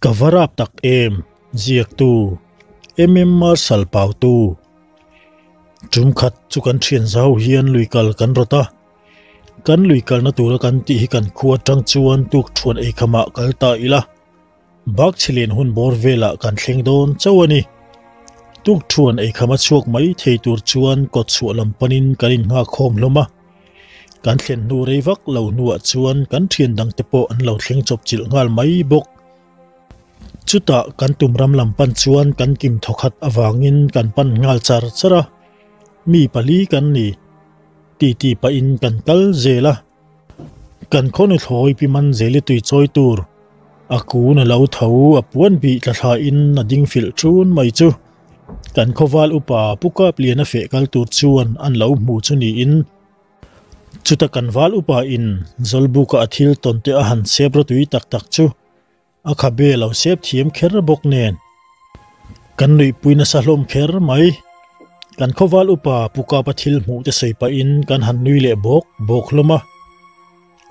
kavarap tak em ziak tu MMR salpau tu. Chum khat chu kan thian zau hian lui kal kan rota. Kan lui kal na tura kan ti hi kan khuwa tang chuan tuk thuan ei khama kal ta ila. Bak chilin hun bor vela kan thleng don chawani tuk thuan ei khama chuak mai thei tur chuan ko chu lam panin kanin nga khom loma. Kan thlen nu rei vak lo nuwa chuan kan thian dang te po an lo thleng chop chil ngal mai bok. chuta kan tumram lam pan chuan kan kim thokhat awangin kan pan ngal char chara. Mi pali kan ni. Ti ti pa in kan kal zela. Kan khone thloi pi man zeli tui choi tur. Aku na lo thau apuan bi tla tha in na ding fil chun mai chu. Kan khowal upa puka pliana fe kal tur chuan an lo mu chu ni in. Chuta kan wal upa in. Zolbu ka athil tonte a han sebra tui tak tak chu. akabe lo sep thiam kher bok nen. Kan lui puina sa hlom kher mai. Kan khowal upa puka pathil mu te sei pa in kan han nui le bok bok loma.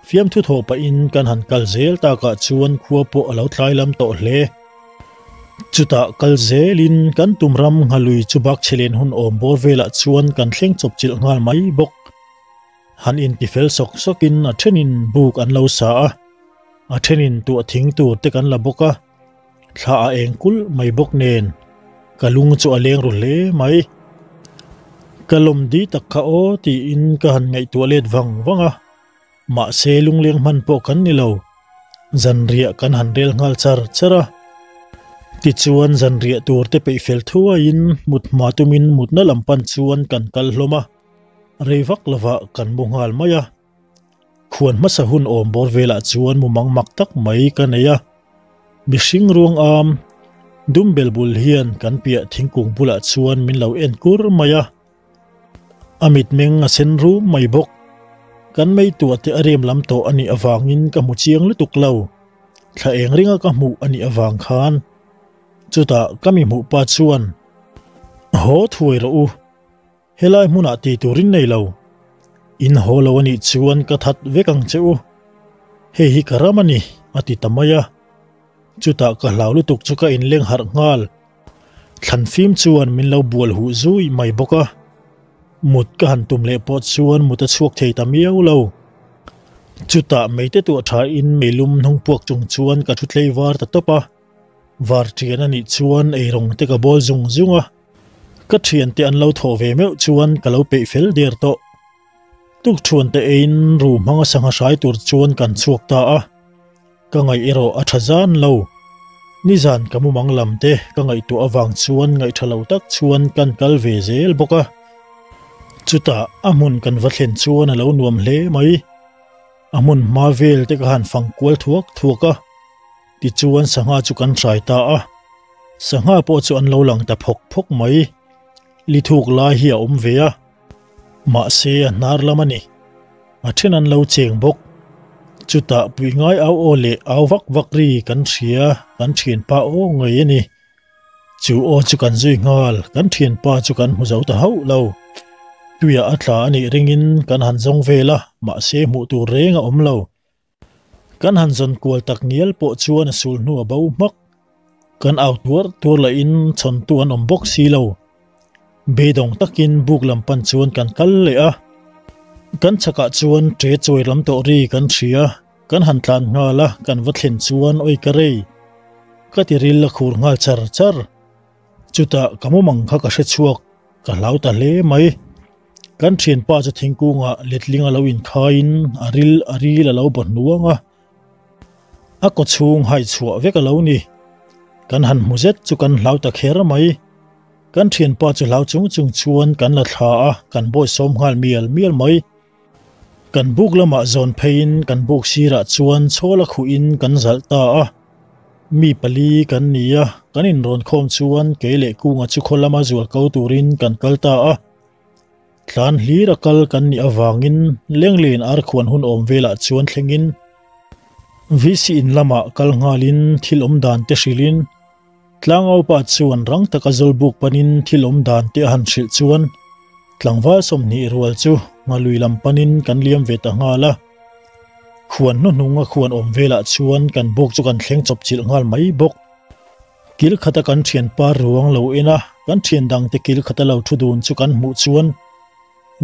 Fiam thu tho pa in kan han kal zel ta ka chuan khuwa po alo thlai lam to hle. Chuta kal zelin kan tumram ngalui chubak chelen hun om bor vela chuan kan thleng chop chil ngal mai bok. Han in ti fel sok sokin a thenin buk an lo sa a. a thenin tu a thing tu te kan la boka thla a engkul mai bok nen. Kalung chu a leng ru le mai. Kalom di tak kha o ti in ka han ngai tu let wang wanga ma se lung leng man po kan ni lo. Zan ria kan han rel ngal char chara ti chuan zan ria tur te pe fel thua in, mut ma tumin mut na lampan chuan kan kal hloma reivak lawa kan mu maya khuôn mất sa hun om bor vela chuan mu mang mak tak mai kan eya à. mihring ruang am dumbel bul hian kan pia thingkung bula chuan min lo en kur maya à. amit meng a sen ru mai bok kan mei tu te arem lam to ani awangin ka mu chiang lu tuk lo thla eng ringa ka mu ani awang khan. Chuta kami mu pa chuan ho thui ro u. Helai hmuna ti turin nei lo in holo ani chuan ka that vekang cheu. He hi karamani ati tamaya. Chuta ka hlawlu tuk chuka in leng har ngal. Thlan phim chuan min lo bual hu zui mai boka. Mut ka han tum le pot chuan muta chuak thei tamiau lo chuta meite tu tha in melum nong puak chung chuan ka thutlei war ta topa. War trian ani chuan ei rong te ka bol zung zunga. Ka thian te an lo tho ve meu chuan ka lo pe fel der to tuk chuan te ein ru manga sanga sai tur chuan kan chuak ta a. Ka ngai ero a thazan lo. Ni zan ka mu mang lam te, ka ngai tu awang chuan, ngai thalo tak chuan kan kal ve zel boka chuta amun kan va thlen chuan alo nuam hle mai. Amun mavel te ka han fang kwal thuak thuaka ti chuan sanga chu kan trai ta a. Sanga po chu an lo lang ta phok phok mai. Li thuk la hi a om ve a ma se a nar mà trên anh lâu chèn bốc, bok chuta bị ngay áo ô lệ áo vak vak ri kan thria kan thien pa o ngai ani. Chu o chu kan zui ngal kan pa chu kan hu zau ta hau lo. Tuya atla ani ringin hàn han về là mà xe mu tu renga om lo. Kan han zon kual tak nial po chuan sul nu bau mak. Áo outward tur la in chon tu an bốc xì lâu bedong takin buk lam pan chuan kan kal le a kan chaka chuan tre choi lam to ri kan thria kan han tlan nga la kan vathlen chuan oi ka rei ka ti ril la khur ngal char char. Chuta kamu mang kha ka se chuak ka lau ta le mai kan thian pa cha thingkunga letlinga lo in khain aril ari la lo bon nuanga a ko chung hai chua ve ka lo ni. Kan han muzet chu kan lau ta kher mai kan thian pa chu lau chung chung chuan kan la bôi a, kan boy som ngal mial mial mai. Kan buk lama ah zon phein kan buk sira chuan chola khu in kan zal ta a. Mi pali kan nia kan in ron khom chuan kele kunga chu kholama zual ko turin kan kalta a. Tlan hlira kal kan ni awangin lenglen ar khuan hun om vela chuan thlengin visi in lama kal ngalin, thil om dan te hrilin tlangau pa chuan rang taka zol buk panin thil om dan te han hril chuan tlangwal som ni rual chu ngalui lam panin kan liam ve ta ngala khuan no nunga khuan om vela chuan kan bok chu kan thleng chop chil ngal mai bok kil khata kan thian pa ruang lo ina kan thian dang te kil khata lo thu dun chu kan mu chuan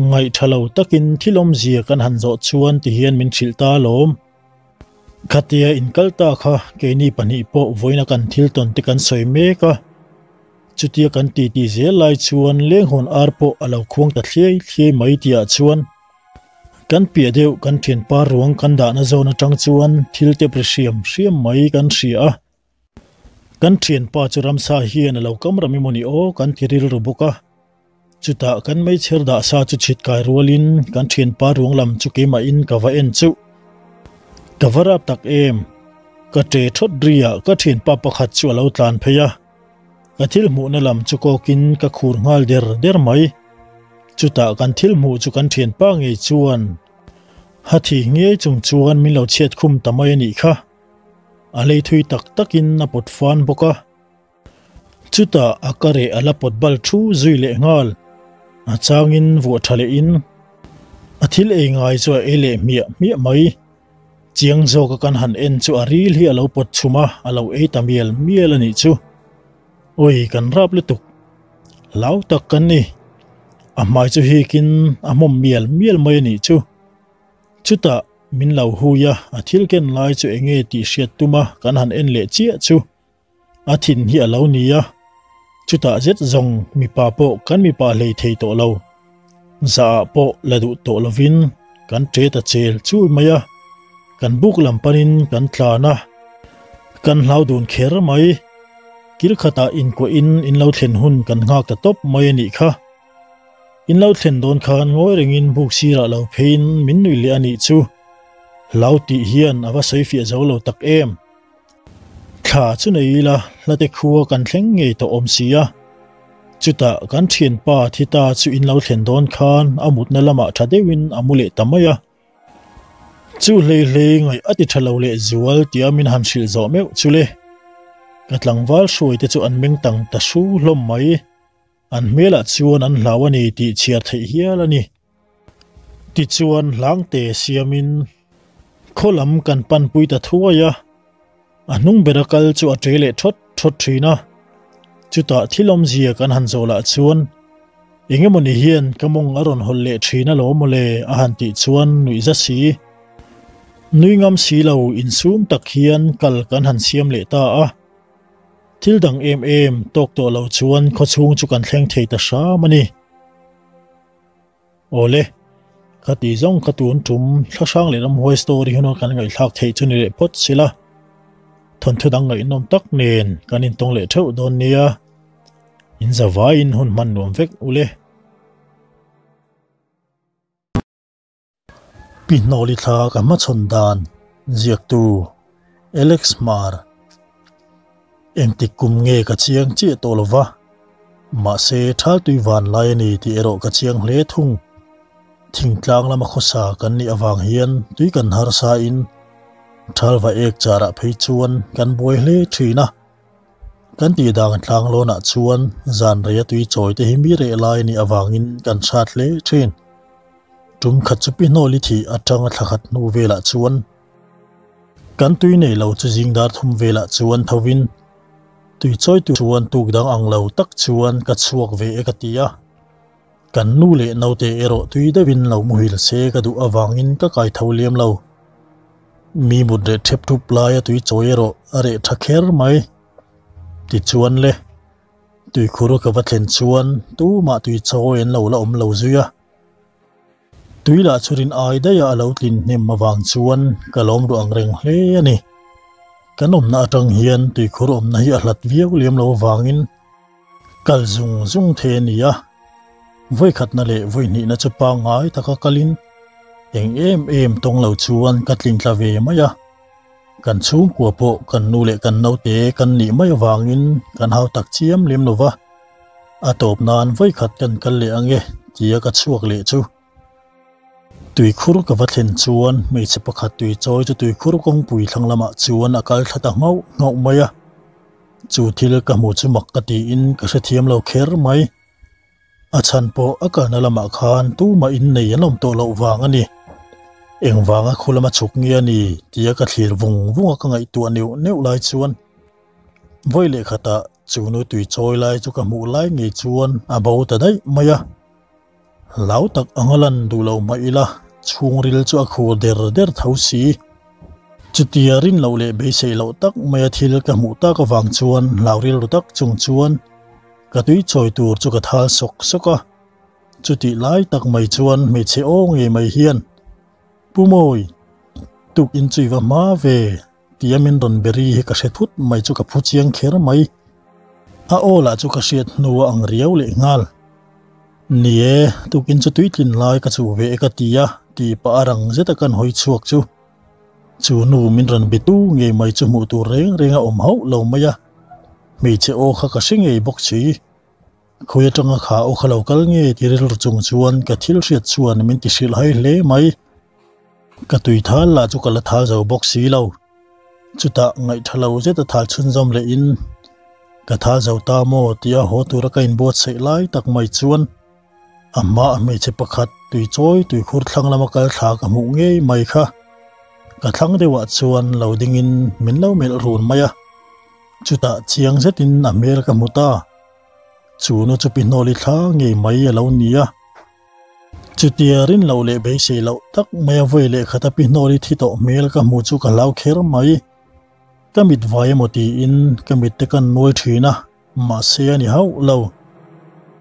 ngai thalo takin thilom zia kan han zo chuan ti hian min thil ta lom khatia in kalta kha ke ni pani po voina kan thil ton te kan soi me ka. Chutia kan ti ti zel lai chuan leng hon ar po alo khuang ta thlei thlei mai tia chuan. Kan pia deu, kan thian pa ruang kan da na zona tang chuan, thil te presiam siam mai kan sia. Kan thian pa churam sa hian alo kam rami moni o, kan thiril ru boka. Chuta kan mai cher da sa chu chit kai rualin, kan thian pa ruang lam chu ke ma in ka va en chu ka tak em. Ka tre thot ria ka thian pa pakhat chu tlan pheya ka thil mu na lam chu ko ka khur ngal der der mai. Chuta kan thil mu chu kan thian pa nge chuan. Hathi nge chung chuan min lo chet khum tamai ni kha. A thui tak takin na pot fan boka. Chuta akare ala pot bal thu zui le ngal. A changin vu thale in. A e ngai chu e mi mi mai chiang zo ka kan han en chu aril hi alo pot chuma alo e tamiel miel ani chu. Oi, kan rap le tuk. Lau tak kan ni. A mai chu hi kin a mom miel miel mai ni chu. Chuta min lau hu ya, a thil ken lai chu enge ti hriat tuma, kan han en le chia chu. A thin hi alo ni ya. Chuta zet zong, mi pa po, kan mi pa lei thei to lo. Za po la du to lovin kan tre ta chel chu maya kan buk lam panin kan tla na. Kan hlau dun kher mai. Kil khata in ko in in lo thlen hun kan ngak ta top mai ni kha. In lo thlen don khan ngoi ring in buk sira lo phein min nui le ani chu. Lau ti hian awa soifi zo lo tak em. Kha chu nei la la te khuwa kan thleng nge to om sia chuta kan thien pa thita chu in lo thlen don khan amut na lama thadewin amule tamaya chu le le ngai ati thalo le zual tiamin ham shil zo me chu le katlang wal shui te chu an meng tang ta su lom mai an mela chuan an lawani ti chia thei hialani ti chuan lang te siamin kholam kan pan pui ta thuaya anung berakal chu atele thot thot thina chuta thilom zia kan han zola chuan ingemoni hian kamong aron holle thina lo mole ahanti chuan nuiza si. Nui ngam si lo in sum tak hian kal kan han siam le ta a. Thil dang em em, tok to lo chuan kho chung chu kan thleng thei ta sha mani ole khati zong khatun tum thla sang le lam hoi story hono kan ngai thak thei chu ni le pot sila. Thon thu dang ngai nom tak nen, kan in tong le theu don nia in za vai in hun man nuam vek ule pi no li tha ka ma chon dan ziak tu alex mar. Em ti kum nge ka chiang chi to lova ma se thal tui van lai ni ti ero ka chiang hle thung thing tlang lama khosa kan ni awang hian tui kan har sa in thal va ek chara phei chuan kan boi hle thina kan ti dang tlang lo na chuan zan re tui choi te hi mi re lai ni awang in kan trung khát chú bị nô lý thì ở trong thạc khát nu về là chuan căn tuy này lâu chú dính đã thùng về là chuan thâu vin tuy chơi tuy chuan tu đang ăn lâu tắc chuan cắt suộc về cái tia căn nu lệ nâu tê ero tuy đã vin lâu mùi là xe cái đủ vàng in các cái thâu liêm lâu. Mi một để thép thu playa tuy chơi ero ở để thắc khéo mai. Thì chuan lê. Tuy khuru cái vật lên chuan tu mà tuy chơi lâu là ôm lâu duy à tui la churin ai da ya lo tlin nem mawang chuan, ka lom ru ang reng hle ani. Kan om na atang hian tui khuru om na hi a hlat viau liam lo wangin kal zung zung the ni ya voi khat na le voi ni na chu pa ngai taka kalin. Eng em em tong lo chuan katlin tla ve maya kan chung kwa po, kan nu le kan no te, kan ni mai wangin kan hau tak chiam lim à a top nan voi khat kan kal le ange tia ka chuak le chu. tui khuru ka vatlen chuan mei che pakhat tui choi chu tui khuru kong pui thanglama chuan akal thata ngau ngau maya. Chu thil ka mu chu mak ka ti in ka sa thiam lo kher mai. A chan po aka na lama khan tu ma in nei anom to lo wang ani eng wanga khulama chuk nge ani tia ka thlir vung vung ka ngai tu aniu neu lai chuan voi le khata chu nu tui choi lai chu ka mu lai nge chuan a abau ta dai maya. Lau tak angalan du lo mai la. Chung ril chu a khu der der thau si. Chutiarin lo le be sei lo tak, maya thil ka mu ta ka wang chuan lau ril ru tak chung chuan. Ka tui choi tur chu ka thal sok soka. Chuti lai tak mai chuan, me che ong nge mai hian. Pumoi tuk in chui va ma ve. Tiamin don beri he ka hret phut mai chu ka phu chiang kher mai. A ola chu ka set nuwa ang riau le ngal nie tuk in chu tui tlin lai ka chu ve ka tia ti pa arang zeta kan hoi chuak chu. Chu nu min ran bitu nge mai chu mu tu reng renga om hau lo maya mi che o kha ka singe bok chi. Khoya tanga kha o kha lo kal nge ti tiril chung chuan, ka thil hriat chuan min ti sil hai le mai. Ka tui thal la chu kala thal zo bok si lo. Chuta ngai thalo je ta thal chun zom le in. Ka thal zo ta mo tia ho tu ra kain bot sei lai tak mai chuan. amma ami che pakhat tui choi tui khur thlang lama kal thak amu nge mai kha. Ka thlang de wa chuan lo ding in min lo mel run maya. Chuta chiang zetin amel ka muta. Chu no chu pino li thla nge mai lo nia. Chutiarin lo le be se lo tak maya voi le khata pino li thi to mel ka mu chu ka lau kher mai. Kamit vai moti in kamit te kan noi thina. Ma se ani hau lo.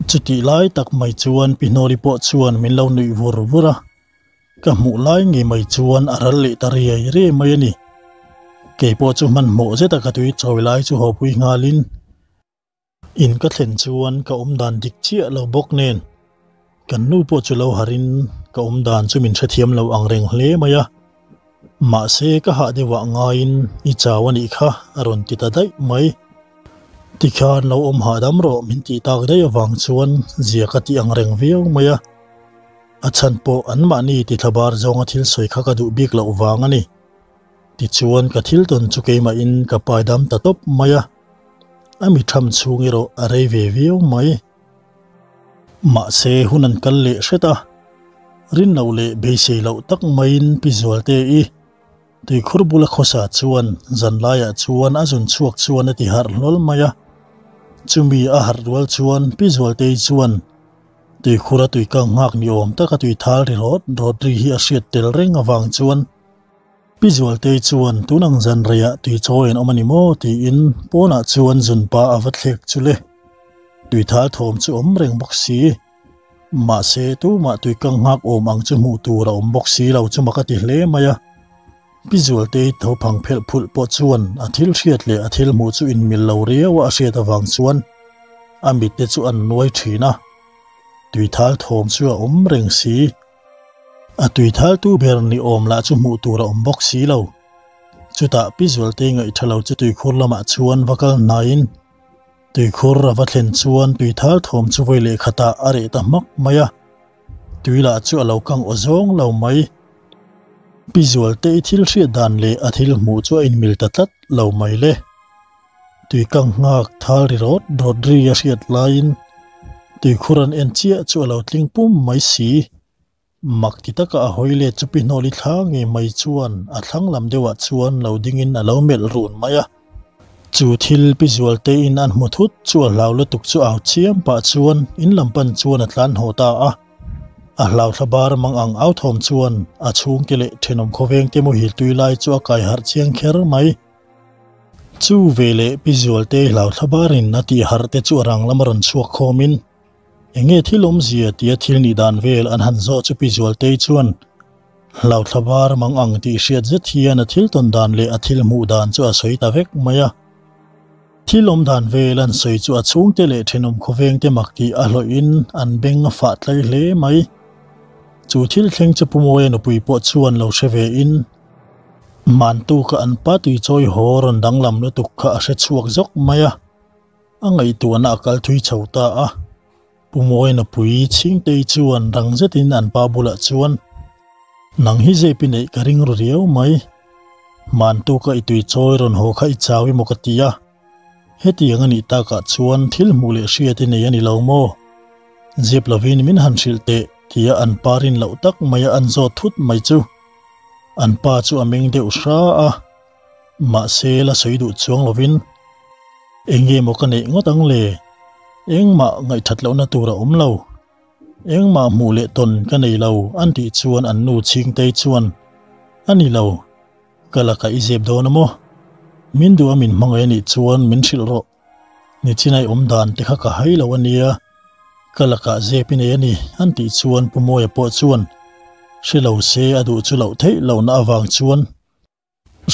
Chu ti lai tak mai chuan pinori po chuan min lo nui vur vura. Ka mu lai nge mai chuan aral le tar ye re mai ani. Ke po chu man mo je ta ka tui choi lai chu ho pui ngalin in ka thlen chuan ka om dan dik chia lo bok nen. Kan nu po chu lo harin, ka om dan chu min thathiam lo ang reng hle maya ma se ka ha de wa ngain i chawani kha, aron ti ta dai mai ti kha no om ha dam ro min ti tak dai awang chuan zia ka ti ang reng viau maya. A chan po an ma ni ti thabar zonga thil soi kha ka du bik lo wang ani. Ti chuan ka thil ton chu ke ma in ka pai dam ta top maya. Ami tham chungi ro a rei ve viau mai. Ma se hunan kal le hreta rin lo le be se lo tak main pi zual te i. Tui khur bula khosa chuan, zan laia chuan azun chuak chuan ati har lol maya chumi a har rual chuan pi zual te chuan. Tui khura tui ka ngak ni om taka tui thal ri rot rot ri hi a hriat tel reng awang chuan. Pi zual te chuan, tunang zan ria tui choin omani mo ti in pona ah chuan zun pa avat thlek chule tùy thal thom chu om reng bok si. Ma se tu, ma tùy kang ngak om ang chu mu tu ra om bok si lo chu makati hle maya visual te tho phang phel phul po chuan, a thil hriat le a thil mu chu in mil lo ria wa hriat awang chuan. Amit te chu an nuai thina. Tùy thal thom chu a om reng si. A tùy thal tu ber ni om la chu mu tu ra om bok si lo. Chuta visual te ngai thalo chu tùy khur lama chuan vakal nain. Tui khur ra va thlen chuan tui thal thom chu voi le khata a re ta mak maya. Tui la chu alo kang o zawng lo mai. Pizual te ithil sri dan le athil mu chua in mil tatlat lau mai le. Tui kang ngak thal ri rot rodri ya siat lain. Tui khuran en chia chua lau tling pum mai si. Mak kita ka ahoi le chupi no li thang nge mai chuan a thang lam dewa chuan lau dingin a lau mel run maya. Chu thil pizual te in an muthut chua lau lutuk chu au chiam pa chuan in lampan chuan atlan hota a. a lau thabar mang ang au thom chuan, a chung ke le thenom khoveng te mo hi tui lai chu a kai har chiang kher mai. Chu vele visual te lau thabar in na ti har te chu rang lamaron chuak khomin. Enge thilom zia tia thil ni dan vel an han zo chu visual te chuan. Lau thabar mang ang ti hriat zet hian a thil ton dan le a thil mu dan chu a soi ta vek maya thilom dan velan soi chu a chung te le thenom khoveng te makti a hlo in, an beng a fa tlai hle mai chu thil thleng chu pumoe no pui po chuan lo sheve in. Man tu ka an pa tui choi ho ron dang lam no tuk kha a hre chuak zok maya a. Ngai tu na ah kal thui chauta a. Pumoe no pui ching te chuan rang zetin an pa bula ah chuan. Nang hi je pi nei ka ring ro riau mai. Man tu ka i tui choi ron ho kha i chawi mokatia heti anh ta ka chuan thil mule hriati nei ani lo mo zip lovin min han hril te tia an parin lo tak maya an zo thut mai chu. An pa chu aming deuh hra a. Ma se la soi du chuang lovin enge mo ka nei ngot ang le. Eng ma ngai that lo na tura om um lo. Eng ma mu le ton ka nei lo. An ti chuan an nu ching te chuan. Ani lo. Kala ka izep do na mo min du amin mangai e ni chuan min thil ro. Ni chinai om dan te kha ka hai lo ania kalaka zepi ne ani an ti chuan pumoya po chuan se lo se adu chu lo thei lo na awang chuan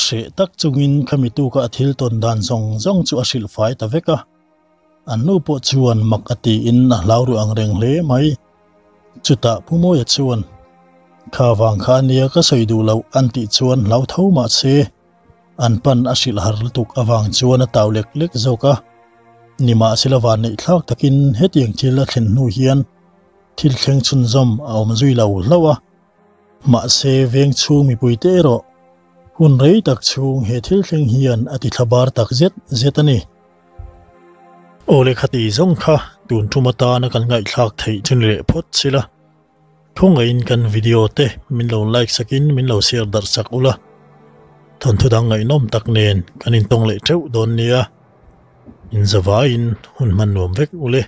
se tak chungin khami tu ka thil ton dan zong zong chu asil fai ta veka. An nu po chuan mak ati in na lauru ang reng le mai. Chuta pumoya chuan kha wang kha nia ka soi du lo an ti chuan lau thau ma se an pan asil har tuk awang chuan a taw lek lek zoka nima silawan nei thlak takin hetiang thil a thlen nu hian. Thil thleng chun zom mà awm zui lo hlawa ma se veng chu mi puite ro. Hun rei tak chung he thil thleng hian ati thlabar tak zet zet ani. Ole khati zong kha, tun tumata na kan ngai thlak thei chun le phot sila. Khonga in kan video te, min lo like sakin, min lo share dar sak ula. Thon thu dang ngai nom tak nen, kan in tong le theu don nia in zawa in hun man nuam vek ule